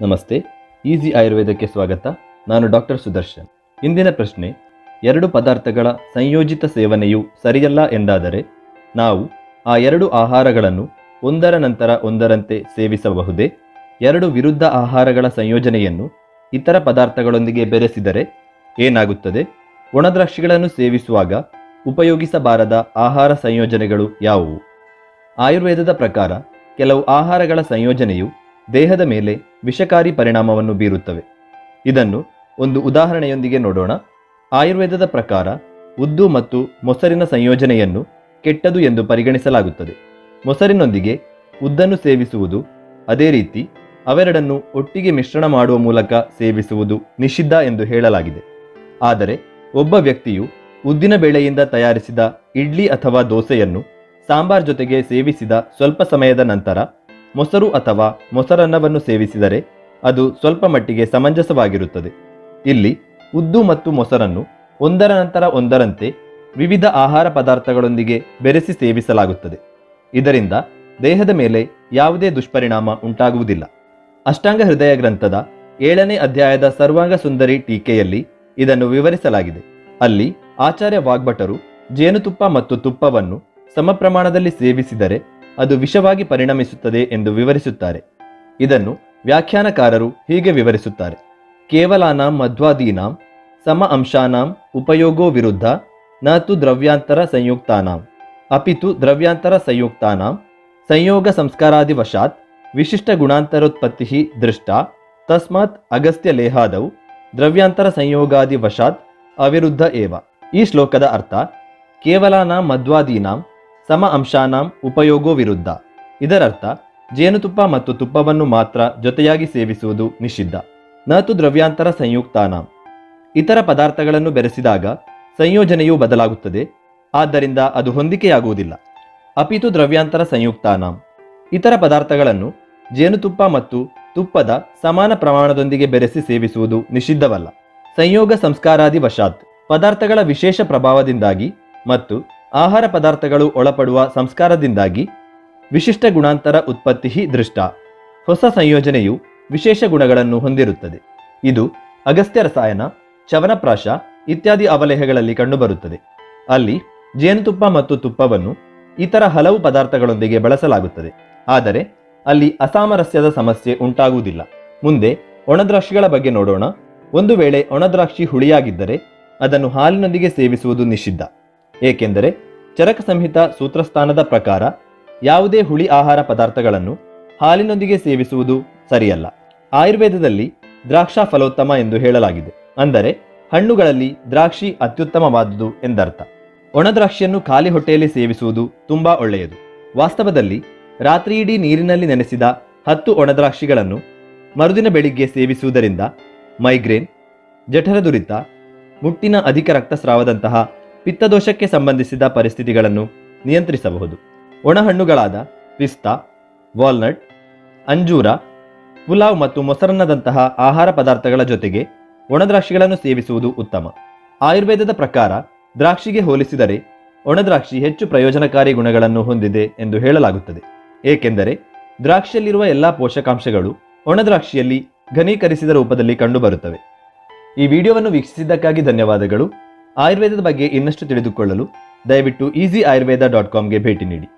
ನಮಸ್ತೆ, ಈಸಿ ಆಯುರ್ವೇದಕ್ಕೆ ಸ್ವಾಗತ. ನಾನು ಡಾಕ್ಟರ್ ಸುದರ್ಶನ್. ಇಂದಿನ ಪ್ರಶ್ನೆ, ಎರಡು ಪದಾರ್ಥಗಳ ಸಂಯೋಜಿತ ಸೇವನೆಯು ಸರಿಯಲ್ಲ ಎಂದಾದರೆ, ನಾವು ಆ ಎರಡು ಆಹಾರಗಳನ್ನು ಒಂದರ ನಂತರ ಒಂದರಂತೆ ಸೇವಿಸಬಹುದೇ? ಎರಡು ವಿರುದ್ಧ ಆಹಾರಗಳ ಸಂಯೋಜನೆಯನ್ನು ಇತರ ಪದಾರ್ಥಗಳೊಂದಿಗೆ ಬೆರೆಸಿದರೆ ಏನಾಗುತ್ತದೆ? ಒಣದ್ರಾಕ್ಷಿಗಳನ್ನು ಸೇವಿಸುವಾಗ ಉಪಯೋಗಿಸಬಾರದ ಆಹಾರ ಸಂಯೋಜನೆಗಳು ಯಾವುವು? ಆಯುರ್ವೇದದ ಪ್ರಕಾರ, ಕೆಲವು ಆಹಾರಗಳ ಸಂಯೋಜನೆಯು ದೇಹದ ಮೇಲೆ ವಿಷಕಾರಿ ಪರಿಣಾಮವನ್ನು ಬೀರುತ್ತವೆ. ಇದನ್ನು ಒಂದು ಉದಾಹರಣೆಯೊಂದಿಗೆ ನೋಡೋಣ. ಆಯುರ್ವೇದದ ಪ್ರಕಾರ ಉದ್ದು ಮತ್ತು ಮೊಸರಿನ ಸಂಯೋಜನೆಯನ್ನು ಕೆಟ್ಟದು ಎಂದು ಪರಿಗಣಿಸಲಾಗುತ್ತದೆ. ಮೊಸರಿನೊಂದಿಗೆ ಉದ್ದನ್ನು ಸೇವಿಸುವುದು ಅದೇ ರೀತಿ ಅವೆರಡನ್ನು ಒಟ್ಟಿಗೆ ಮಿಶ್ರಣ ಮಾಡುವ ಮೂಲಕ ಸೇವಿಸುವುದು ನಿಷಿದ್ಧ ಎಂದು ಹೇಳಲಾಗಿದೆ. ಆದರೆ ಒಬ್ಬ ವ್ಯಕ್ತಿಯು ಉದ್ದಿನ ಬೇಳೆಯಿಂದ ತಯಾರಿಸಿದ ಇಡ್ಲಿ ಅಥವಾ ದೋಸೆಯನ್ನು ಸಾಂಬಾರ್ ಜೊತೆಗೆ ಸೇವಿಸಿದ ಸ್ವಲ್ಪ ಸಮಯದ ನಂತರ ಮೊಸರು ಅಥವಾ ಮೊಸರನ್ನವನ್ನು ಸೇವಿಸಿದರೆ ಅದು ಸ್ವಲ್ಪ ಮಟ್ಟಿಗೆ ಸಮಂಜಸವಾಗಿರುತ್ತದೆ. ಇಲ್ಲಿ ಉದ್ದು ಮತ್ತು ಮೊಸರನ್ನು ಒಂದರ ನಂತರ ಒಂದರಂತೆ ವಿವಿಧ ಆಹಾರ ಪದಾರ್ಥಗಳೊಂದಿಗೆ ಬೆರೆಸಿ ಸೇವಿಸಲಾಗುತ್ತದೆ. ಇದರಿಂದ ದೇಹದ ಮೇಲೆ ಯಾವುದೇ ದುಷ್ಪರಿಣಾಮ ಉಂಟಾಗುವುದಿಲ್ಲ. ಅಷ್ಟಾಂಗ ಹೃದಯ ಗ್ರಂಥದ ಏಳನೇ ಅಧ್ಯಾಯದ ಸರ್ವಾಂಗ ಸುಂದರಿ ಟೀಕೆಯಲ್ಲಿ ಇದನ್ನು ವಿವರಿಸಲಾಗಿದೆ. ಅಲ್ಲಿ ಆಚಾರ್ಯ ವಾಗ್ಭಟರು ಜೇನುತುಪ್ಪ ಮತ್ತು ತುಪ್ಪವನ್ನು ಸಮ ಪ್ರಮಾಣದಲ್ಲಿ ಸೇವಿಸಿದರೆ ಅದು ವಿಷವಾಗಿ ಪರಿಣಮಿಸುತ್ತದೆ ಎಂದು ವಿವರಿಸುತ್ತಾರೆ. ಇದನ್ನು ವ್ಯಾಖ್ಯಾನಕಾರರು ಹೀಗೆ ವಿವರಿಸುತ್ತಾರೆ. ಕೇವಲಾನಾಂ ಮಧ್ವಾದೀನಾಂ, ಸಮ ಅಂಶಾನಾಂ, ಉಪಯೋಗೋ ವಿರುದ್ಧ, ನ ತು ದ್ರವ್ಯಾಂತರ ಸಂಯುಕ್ತಾನಾಂ, ಅಪಿತು ದ್ರವ್ಯಾಂತರ ಸಂಯುಕ್ತಾನಾಂ, ಸಂಯೋಗ ಸಂಸ್ಕಾರಾದಿವಶಾತ್, ವಿಶಿಷ್ಟ ಗುಣಾಂತರೋತ್ಪತ್ತಿ ದೃಷ್ಟ, ತಸ್ಮಾತ್ ಅಗಸ್ತ್ಯ ಲೇಹಾದವು ದ್ರವ್ಯಾಂತರ ಸಂಯೋಗಾದಿವಶಾತ್ ಅವಿರುದ್ಧ ಏವ. ಈ ಶ್ಲೋಕದ ಅರ್ಥ, ಕೇವಲಾನಾಂ ಮಧ್ವಾದೀನಾಂ ಸಮ ಅಂಶಾನಾಂ ಉಪಯೋಗೋ ವಿರುದ್ಧ. ಇದರರ್ಥ, ಜೇನುತುಪ್ಪ ಮತ್ತು ತುಪ್ಪವನ್ನು ಮಾತ್ರ ಜೊತೆಯಾಗಿ ಸೇವಿಸುವುದು ನಿಷಿದ್ಧ. ನತು ದ್ರವ್ಯಾಂತರ ಸಂಯುಕ್ತಾನಾಂ. ಇತರ ಪದಾರ್ಥಗಳನ್ನು ಬೆರೆಸಿದಾಗ ಸಂಯೋಜನೆಯು ಬದಲಾಗುತ್ತದೆ, ಆದ್ದರಿಂದ ಅದು ಹೊಂದಿಕೆಯಾಗುವುದಿಲ್ಲ. ಅಪಿತು ದ್ರವ್ಯಾಂತರ ಸಂಯುಕ್ತಾನಾಂ. ಇತರ ಪದಾರ್ಥಗಳನ್ನು ಜೇನುತುಪ್ಪ ಮತ್ತು ತುಪ್ಪದ ಸಮಾನ ಪ್ರಮಾಣದೊಂದಿಗೆ ಬೆರೆಸಿ ಸೇವಿಸುವುದು ನಿಷಿದ್ಧವಲ್ಲ. ಸಂಯೋಗ ಸಂಸ್ಕಾರಾದಿ ವಶಾತ್. ಪದಾರ್ಥಗಳ ವಿಶೇಷ ಪ್ರಭಾವದಿಂದಾಗಿ ಮತ್ತು ಆಹಾರ ಪದಾರ್ಥಗಳು ಒಳಪಡುವ ಸಂಸ್ಕಾರದಿಂದಾಗಿ ವಿಶಿಷ್ಟ ಗುಣಾಂತರ ಉತ್ಪತ್ತಿ ದೃಷ್ಟ. ಹೊಸ ಸಂಯೋಜನೆಯು ವಿಶೇಷ ಗುಣಗಳನ್ನು ಹೊಂದಿರುತ್ತದೆ. ಇದು ಅಗಸ್ತ್ಯ ರಸಾಯನ ಚವನಪ್ರಾಶ ಇತ್ಯಾದಿ ಅವಲೇಹಗಳಲ್ಲಿ ಕಂಡುಬರುತ್ತದೆ. ಅಲ್ಲಿ ಜೇನುತುಪ್ಪ ಮತ್ತು ತುಪ್ಪವನ್ನು ಇತರ ಹಲವು ಪದಾರ್ಥಗಳೊಂದಿಗೆ ಬಳಸಲಾಗುತ್ತದೆ. ಆದರೆ ಅಲ್ಲಿ ಅಸಾಮರಸ್ಯದ ಸಮಸ್ಯೆ ಉಂಟಾಗುವುದಿಲ್ಲ. ಮುಂದೆ ಒಣದ್ರಾಕ್ಷಿಗಳ ಬಗ್ಗೆ ನೋಡೋಣ. ಒಂದು ವೇಳೆ ಒಣದ್ರಾಕ್ಷಿ ಹುಳಿಯಾಗಿದ್ದರೆ ಅದನ್ನು ಹಾಲಿನೊಂದಿಗೆ ಸೇವಿಸುವುದು ನಿಷಿದ್ಧ. ಏಕೆಂದರೆ ಚರಕ ಸಂಹಿತ ಸೂತ್ರಸ್ಥಾನದ ಪ್ರಕಾರ ಯಾವುದೇ ಹುಳಿ ಆಹಾರ ಪದಾರ್ಥಗಳನ್ನು ಹಾಲಿನೊಂದಿಗೆ ಸೇವಿಸುವುದು ಸರಿಯಲ್ಲ. ಆಯುರ್ವೇದದಲ್ಲಿ ದ್ರಾಕ್ಷಾ ಫಲೋತ್ತಮ ಎಂದು ಹೇಳಲಾಗಿದೆ. ಅಂದರೆ ಹಣ್ಣುಗಳಲ್ಲಿ ದ್ರಾಕ್ಷಿ ಅತ್ಯುತ್ತಮವಾದುದು ಎಂದರ್ಥ. ಒಣದ್ರಾಕ್ಷಿಯನ್ನು ಖಾಲಿ ಹೊಟ್ಟೆಯಲ್ಲಿ ಸೇವಿಸುವುದು ತುಂಬಾ ಒಳ್ಳೆಯದು. ವಾಸ್ತವದಲ್ಲಿ ರಾತ್ರಿಯಿಡೀ ನೀರಿನಲ್ಲಿ ನೆನೆಸಿದ ಹತ್ತು ಒಣದ್ರಾಕ್ಷಿಗಳನ್ನು ಮರುದಿನ ಬೆಳಿಗ್ಗೆ ಸೇವಿಸುವುದರಿಂದ ಮೈಗ್ರೇನ್, ಜಠರದುರಿತ, ಮುಟ್ಟಿನ ಅಧಿಕ ರಕ್ತಸ್ರಾವದಂತಹ ಪಿತ್ತದೋಷಕ್ಕೆ ಸಂಬಂಧಿಸಿದ ಪರಿಸ್ಥಿತಿಗಳನ್ನು ನಿಯಂತ್ರಿಸಬಹುದು. ಒಣಹಣ್ಣುಗಳಾದ ಪಿಸ್ತಾ, ವಾಲ್ನಟ್, ಅಂಜೂರ, ಪುಲಾವ್ ಮತ್ತು ಮೊಸರನ್ನದಂತಹ ಆಹಾರ ಪದಾರ್ಥಗಳ ಜೊತೆಗೆ ಒಣದ್ರಾಕ್ಷಿಗಳನ್ನು ಸೇವಿಸುವುದು ಉತ್ತಮ. ಆಯುರ್ವೇದದ ಪ್ರಕಾರ ದ್ರಾಕ್ಷಿಗೆ ಹೋಲಿಸಿದರೆ ಒಣದ್ರಾಕ್ಷಿ ಹೆಚ್ಚು ಪ್ರಯೋಜನಕಾರಿ ಗುಣಗಳನ್ನು ಹೊಂದಿದೆ ಎಂದು ಹೇಳಲಾಗುತ್ತದೆ. ಏಕೆಂದರೆ ದ್ರಾಕ್ಷಿಯಲ್ಲಿರುವ ಎಲ್ಲಾ ಪೋಷಕಾಂಶಗಳು ಒಣದ್ರಾಕ್ಷಿಯಲ್ಲಿ ಘನೀಕರಿಸಿದ ರೂಪದಲ್ಲಿ ಕಂಡುಬರುತ್ತವೆ. ಈ ವಿಡಿಯೋವನ್ನು ವೀಕ್ಷಿಸಿದ್ದಕ್ಕಾಗಿ ಧನ್ಯವಾದಗಳು. ಆಯುರ್ವೇದದ ಬಗ್ಗೆ ಇನ್ನಷ್ಟು ತಿಳಿದುಕೊಳ್ಳಲು ದಯವಿಟ್ಟು ಈಸಿ ಆಯುರ್ವೇದ ಡಾಟ್ ಕಾಮ್ಗೆ ಭೇಟಿ ನೀಡಿ.